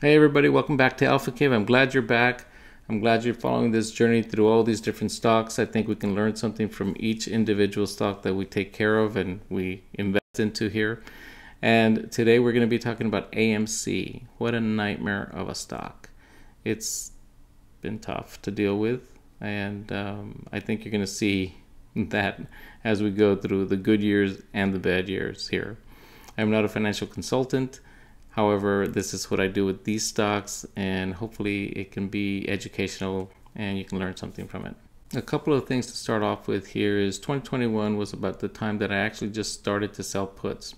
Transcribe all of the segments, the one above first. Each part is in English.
Hey everybody, welcome back to Alpha Cave. I'm glad you're back. I'm glad you're following this journey through all these different stocks. I think we can learn something from each individual stock that we take care of and we invest into here. And today we're going to be talking about AMC. What a nightmare of a stock. It's been tough to deal with, and um, I think you're going to see that as we go through the good years and the bad years here. I'm not a financial consultant. However, this is what I do with these stocks, and hopefully, it can be educational and you can learn something from it. A couple of things to start off with here is 2021 was about the time that I actually just started to sell puts.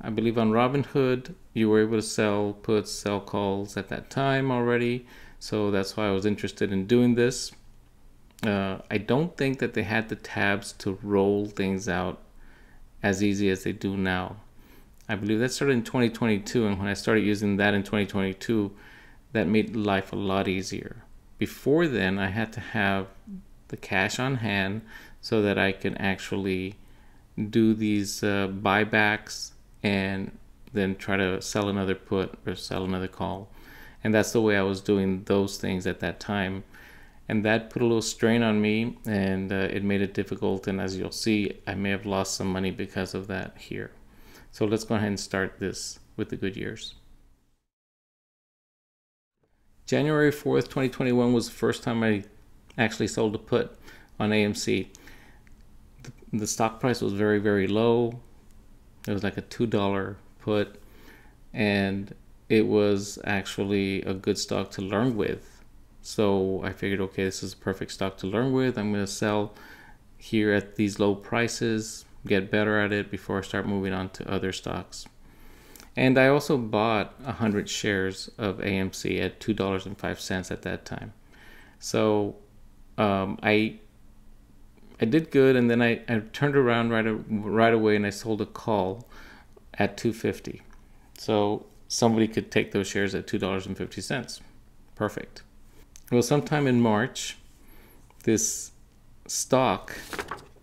I believe on Robinhood, you were able to sell puts, sell calls at that time already. So that's why I was interested in doing this. Uh, I don't think that they had the tabs to roll things out as easy as they do now. I believe that started in 2022, and when I started using that in 2022, that made life a lot easier. Before then, I had to have the cash on hand so that I can actually do these uh, buybacks and then try to sell another put or sell another call. And that's the way I was doing those things at that time. And that put a little strain on me and uh, it made it difficult. And as you'll see, I may have lost some money because of that here. So let's go ahead and start this with the good years. January 4th, 2021 was the first time I actually sold a put on AMC. The, stock price was very, very low. It was like a $2 put, and it was actually a good stock to learn with. So I figured, okay, this is a perfect stock to learn with. I'm going to sell here at these low prices get better at it before I start moving on to other stocks. And I also bought 100 shares of AMC at $2.05 at that time. So um, I I did good, and then I, I turned around right, right away and I sold a call at 250 So somebody could take those shares at $2.50. Perfect. Well, sometime in March, this stock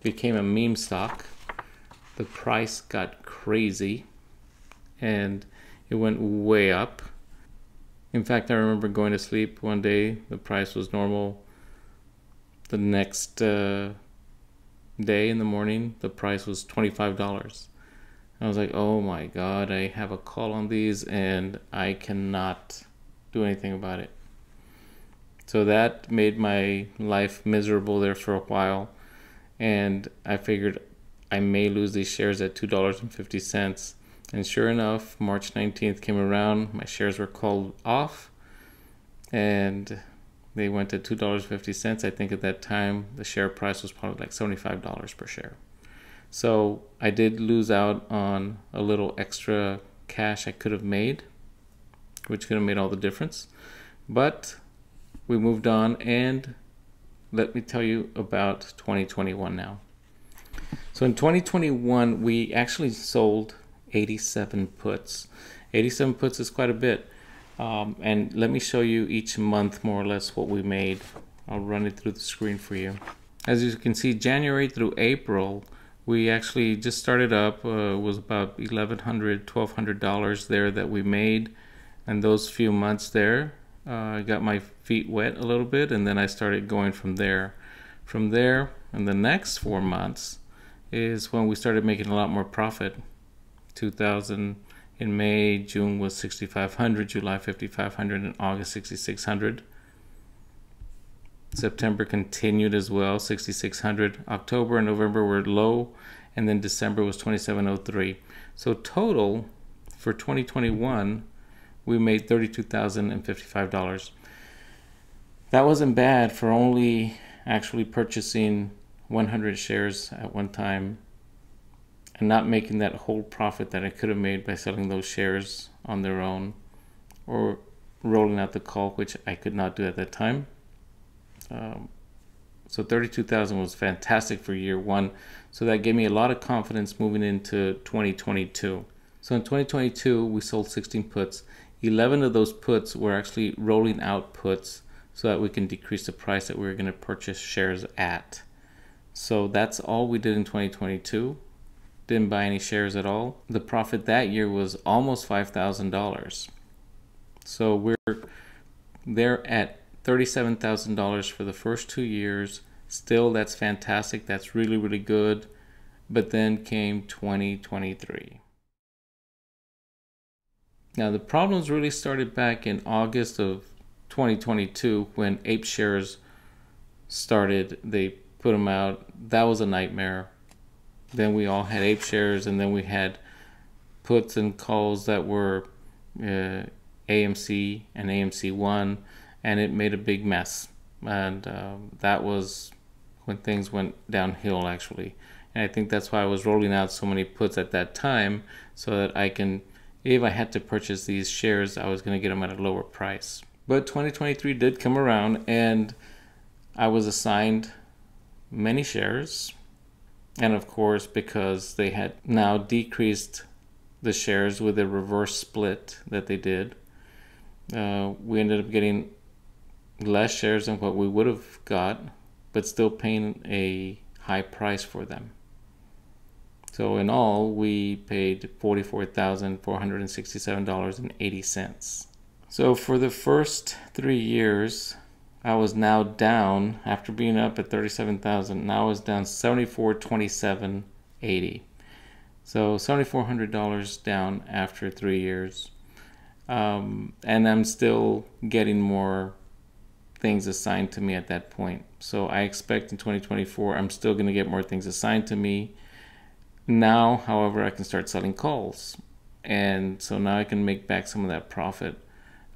became a meme stock the price got crazy and it went way up. In fact, I remember going to sleep one day, the price was normal. The next uh, day in the morning, the price was $25. I was like, oh my God, I have a call on these and I cannot do anything about it. So that made my life miserable there for a while. And I figured I may lose these shares at $2.50. And sure enough, March 19th came around, my shares were called off and they went to $2.50. I think at that time the share price was probably like $75 per share. So I did lose out on a little extra cash I could have made, which could have made all the difference. But we moved on and let me tell you about 2021 now. So in 2021, we actually sold 87 puts. 87 puts is quite a bit. Um, and let me show you each month more or less what we made. I'll run it through the screen for you. As you can see, January through April, we actually just started up. Uh, was about $1,100, $1,200 there that we made. And those few months there, uh, I got my feet wet a little bit, and then I started going from there. From there, in the next four months, is when we started making a lot more profit. 2000 in May, June was 6500, July 5500, and August 6600. September continued as well, 6600. October and November were low, and then December was 2703. So total for 2021, we made $32,055. That wasn't bad for only actually purchasing 100 shares at one time and not making that whole profit that I could have made by selling those shares on their own or rolling out the call, which I could not do at that time. Um, so 32,000 was fantastic for year one. So that gave me a lot of confidence moving into 2022. So in 2022, we sold 16 puts. 11 of those puts were actually rolling out puts so that we can decrease the price that we are going to purchase shares at. So that's all we did in 2022. Didn't buy any shares at all. The profit that year was almost $5,000. So we're there at $37,000 for the first two years. Still, that's fantastic. That's really, really good. But then came 2023. Now, the problems really started back in August of 2022 when Ape Shares started. They put them out. That was a nightmare. Then we all had Ape Shares, and then we had puts and calls that were uh, AMC and AMC One, and it made a big mess. And uh, that was when things went downhill, actually. And I think that's why I was rolling out so many puts at that time, so that I can, if I had to purchase these shares, I was going to get them at a lower price. But 2023 did come around, and I was assigned many shares. And of course, because they had now decreased the shares with a reverse split that they did, uh, we ended up getting less shares than what we would have got, but still paying a high price for them. So in all, we paid $44,467.80. So for the first three years, I was now down after being up at 37,000. Now I was down 74.27.80. So $7,400 down after three years. Um, and I'm still getting more things assigned to me at that point. So I expect in 2024, I'm still going to get more things assigned to me. Now, however, I can start selling calls. And so now I can make back some of that profit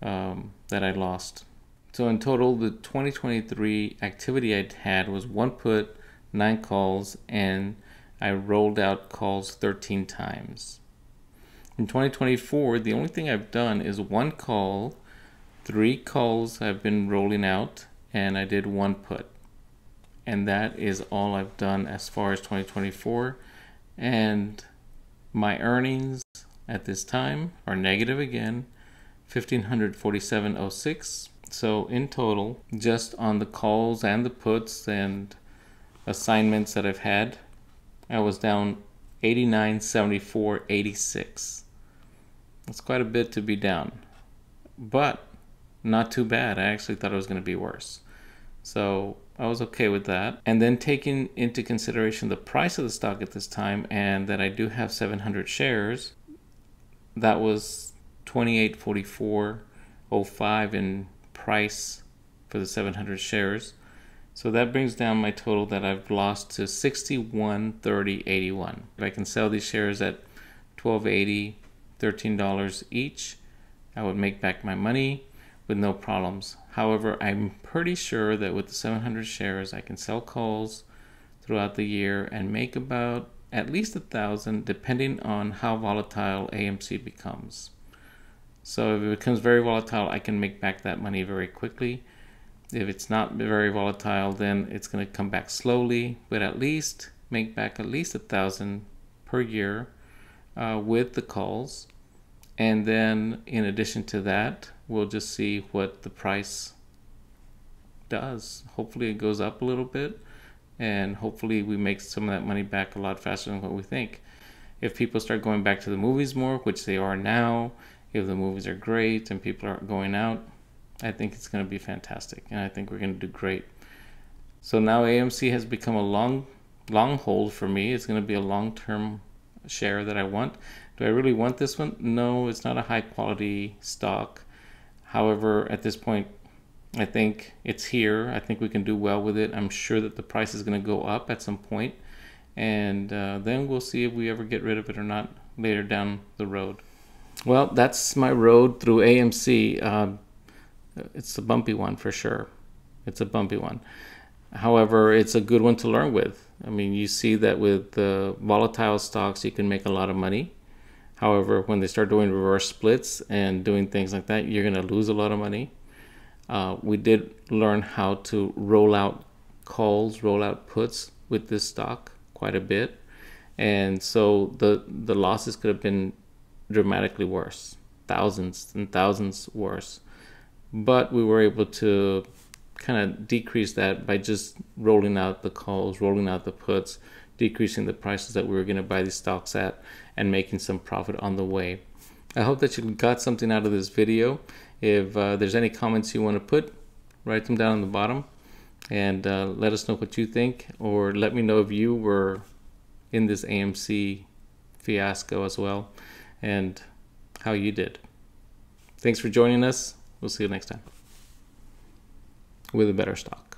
um, that I lost. So in total, the 2023 activity I had was one put, nine calls, and I rolled out calls 13 times. In 2024, the only thing I've done is one call, three calls I've been rolling out, and I did one put. And that is all I've done as far as 2024. And my earnings at this time are negative again, 1547.06. So in total, just on the calls and the puts and assignments that I've had, I was down 89.74.86. That's quite a bit to be down, but not too bad. I actually thought it was going to be worse. So I was okay with that. And then taking into consideration the price of the stock at this time and that I do have 700 shares, that was 2844.05 in price for the 700 shares. So that brings down my total that I've lost to 61.30.81. If I can sell these shares at 12.80, $13 each, I would make back my money with no problems. However, I'm pretty sure that with the 700 shares, I can sell calls throughout the year and make about at least a thousand depending on how volatile AMC becomes. So if it becomes very volatile, I can make back that money very quickly. If it's not very volatile, then it's going to come back slowly, but at least make back at least a thousand per year uh, with the calls. And then in addition to that, we'll just see what the price does. Hopefully it goes up a little bit and hopefully we make some of that money back a lot faster than what we think. If people start going back to the movies more, which they are now, if the movies are great and people are going out, I think it's going to be fantastic, and I think we're going to do great. So now AMC has become a long, long hold for me. It's going to be a long-term share that I want. Do I really want this one? No, it's not a high quality stock. However, at this point, I think it's here. I think we can do well with it. I'm sure that the price is going to go up at some point, and uh, then we'll see if we ever get rid of it or not later down the road. Well, that's my road through AMC. Uh, it's a bumpy one for sure. It's a bumpy one. However, it's a good one to learn with. I mean, you see that with the volatile stocks, you can make a lot of money. However, when they start doing reverse splits and doing things like that, you're going to lose a lot of money. Uh, we did learn how to roll out calls, roll out puts with this stock quite a bit. And so the, the losses could have been dramatically worse, thousands and thousands worse. But we were able to kind of decrease that by just rolling out the calls, rolling out the puts, decreasing the prices that we were going to buy these stocks at, and making some profit on the way. I hope that you got something out of this video. If uh, there's any comments you want to put, write them down on the bottom and uh, let us know what you think or let me know if you were in this AMC fiasco as well and how you did. Thanks for joining us. We'll see you next time with a better stock.